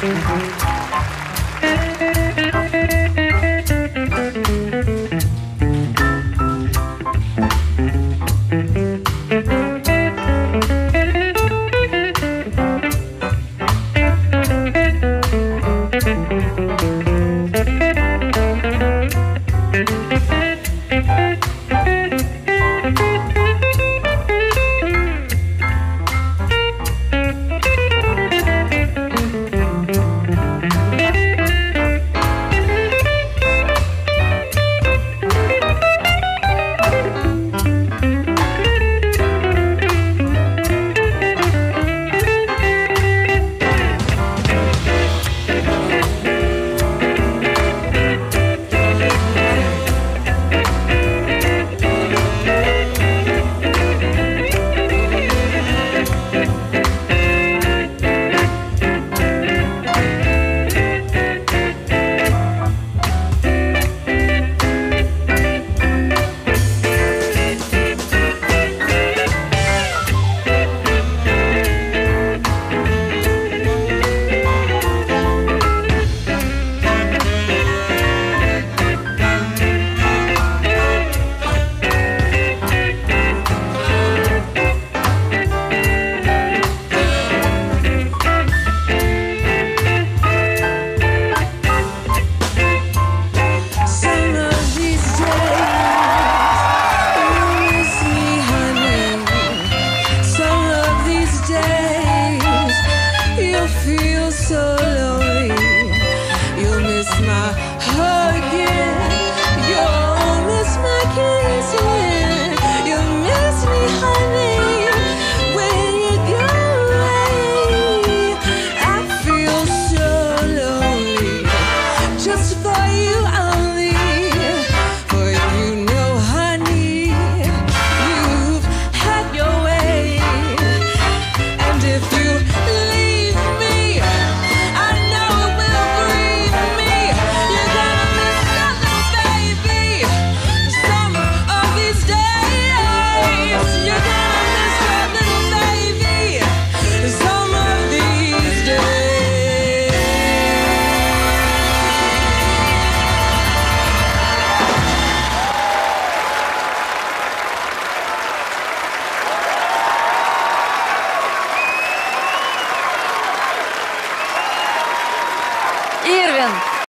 thank you so